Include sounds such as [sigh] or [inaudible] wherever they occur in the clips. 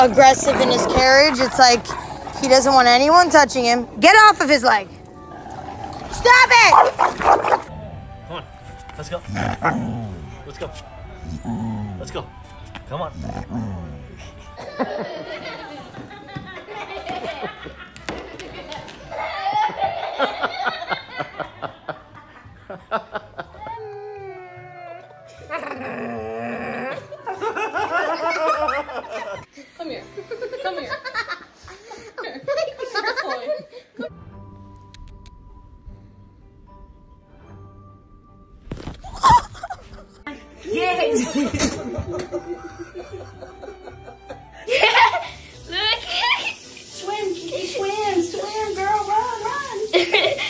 aggressive in his carriage. It's like he doesn't want anyone touching him. Get off of his leg. Stop it! Come on, let's go. Let's go. Let's go. Come on. Look. Swim, swim, swim, girl, run, run.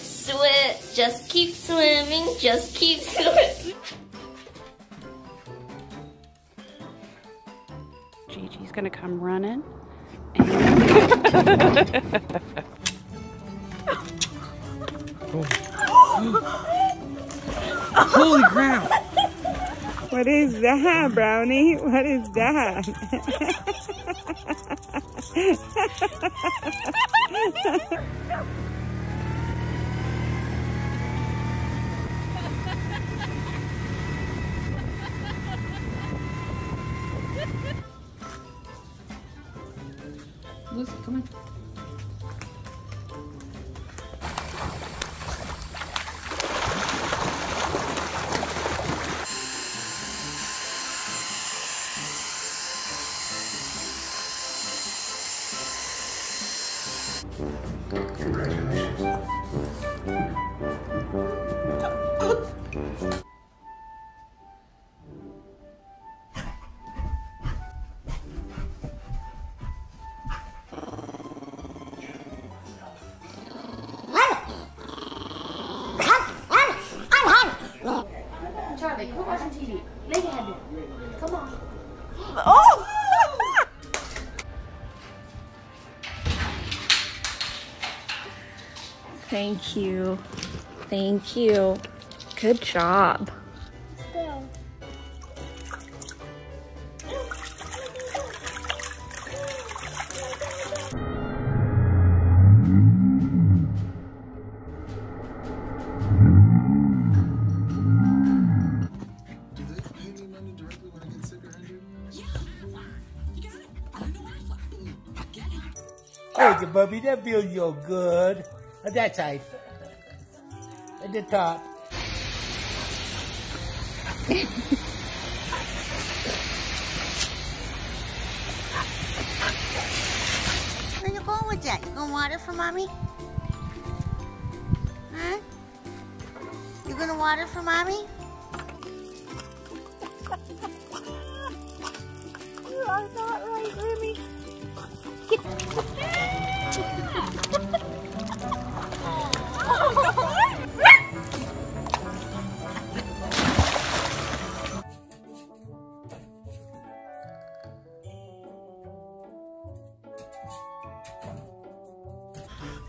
Swim. Just keep swimming. Just keep swimming. Gigi's gonna come running. Holy crap! What is that, Brownie? What is that? Lucy, come on. Thank you. Thank you. Good job. Do they pay me money directly when I get sick or injured? Okay, Bubby, that feels you good. At that side. At the top. Where you going with that? You gonna water for mommy? Huh? You gonna water for mommy? [laughs] you are not right, Remy. [laughs]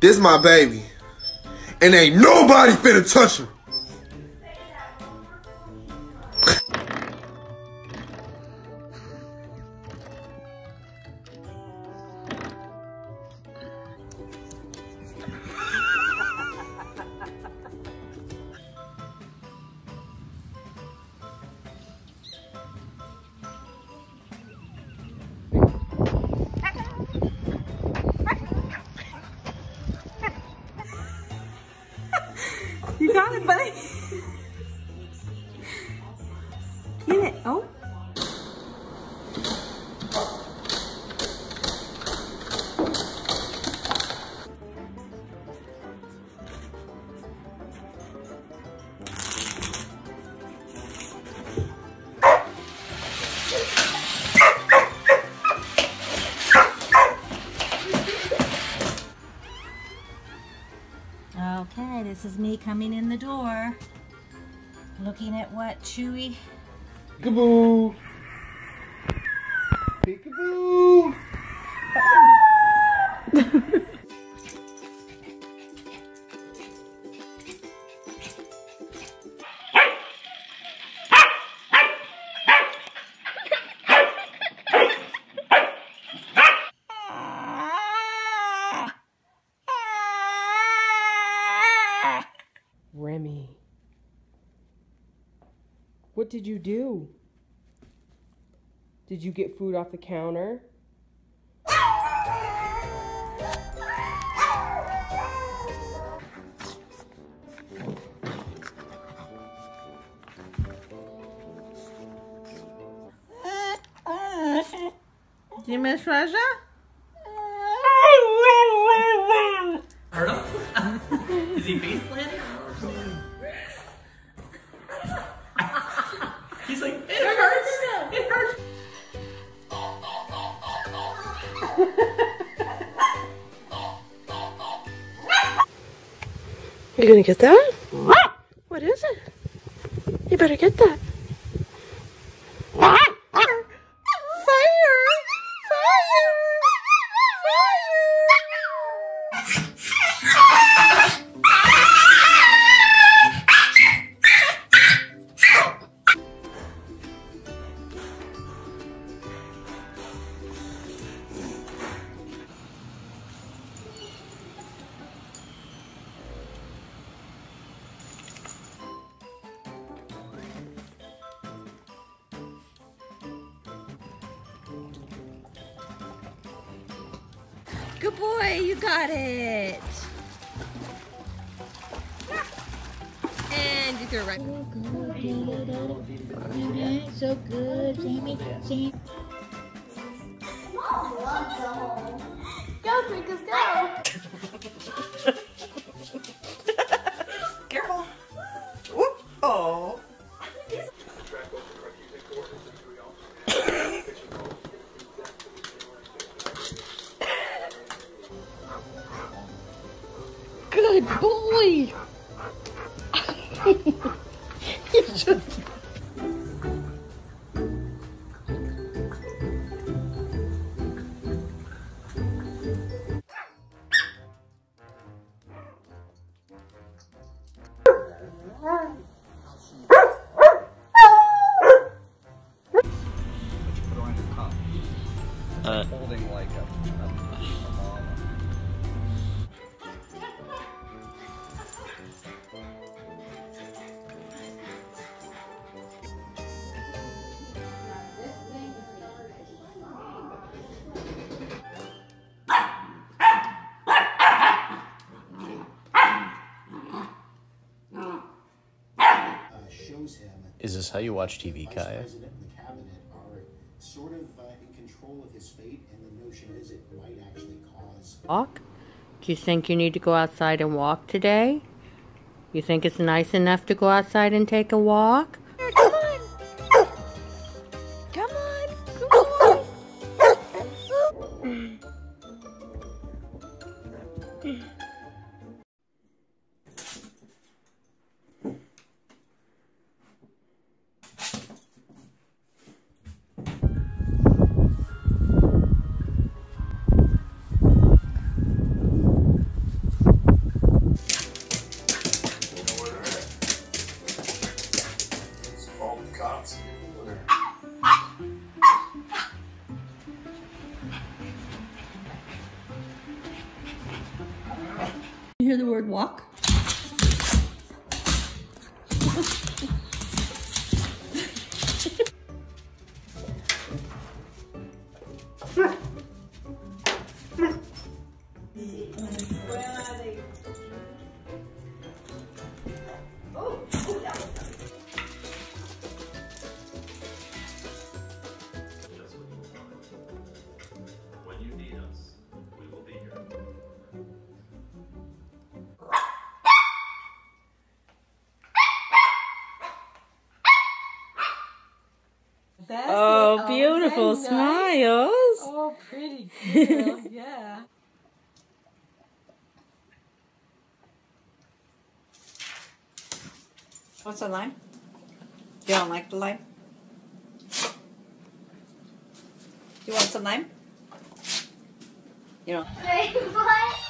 This my baby. And ain't nobody finna touch him. Okay, this is me coming in the door. Looking at what Chewy. Peekaboo. What did you do? Did you get food off the counter? Do you miss Raja? [laughs] Is he face You gonna get that? Ah! What is it? You better get that. Good boy, you got it. And you threw it right. So good, Sammy. Sammy. Go, Twinkles, go. Uh, holding like a, a, a mom. is this how you watch TV, vice Kaya? Is it might actually cause Walk? Do you think you need to go outside and walk today? You think it's nice enough to go outside and take a walk? Hear the word walk? [laughs] oh, beautiful nice. smiles. Oh, pretty girl. [laughs] yeah. What's the lime? You don't like the lime? You want some lime? You don't. Wait, what?